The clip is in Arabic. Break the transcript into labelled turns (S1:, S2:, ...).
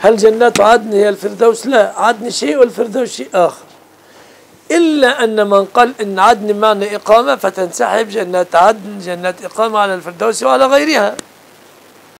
S1: هل جنات عدن هي الفردوس؟ لا عدن شيء والفردوس شيء آخر. إلا أن من قال إن عدن معنى إقامة فتنسحب جنات عدن جنات إقامة على الفردوس وعلى غيرها.